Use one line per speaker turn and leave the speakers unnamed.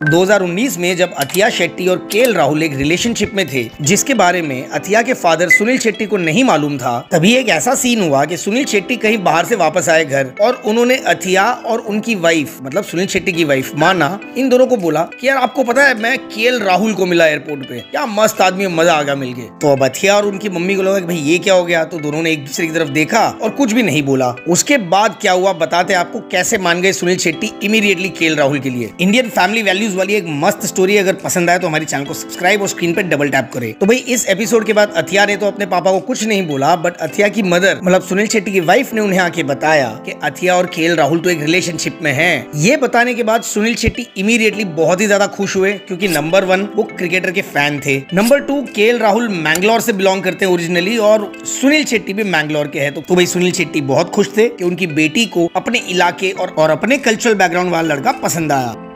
2019 में जब अथिया शेट्टी और केएल राहुल एक रिलेशनशिप में थे, जिसके बारे में अथिया के फादर सुनील शेट्टी को नहीं मालूम था, तभी एक ऐसा सीन हुआ कि सुनील शेट्टी कहीं बाहर से वापस आए घर और उन्होंने अथिया और उनकी वाइफ मतलब सुनील शेट्टी की वाइफ माना, इन दोनों को बोला कि यार आपको पता है मैं केएल राहुल को मिला एयरपोर्ट पे। क्या मस्त आदमी मज़ा आ गया मिल गए तो अब अथिया और उनकी मम्मी को लगा भाई ये क्या हो गया? तो दोनों ने एक दूसरे की तरफ़ देखा और कुछ भी नहीं बोला। उसके बाद क्या हुआ, बताते आपको कैसे मान गए सुनील शेट्टी इमीडिएटली केएल राहुल के लिए। इंडियन फैमिली वैल्यूज़ वाली एक मस्त स्टोरी अगर पसंद आए तो हमारे चैनल को सब्सक्राइब और स्क्रीन पर डबल टैप करें। तो भाई इस एपिसोड के बाद अथिया ने तो अपने पापा को कुछ नहीं बोला बट अथिया की मदर मतलब सुनील शेट्टी की वाइफ ने उन्हें आके बताया कि अथिया और केएल राहुल तो एक रिलेशनशिप में हैं। ये बताने के बाद सुनील शेट्टी इमीडिएटली बहुत ही ज़्यादा खुश हुए क्योंकि नंबर वन वो क्रिकेटर के फ़ैन थे। Number two KL Rahul Mangalore से बिलोंग करते हैं ओरिजिनली और सुनील शेट्टी भी मैंगलोर के हैं। तो, तो भाई सुनील शेट्टी बहुत खुश थे कि उनकी बेटी को अपने इलाके और, और अपने कल्चरल बैकग्राउंड वाला लड़का पसंद आया।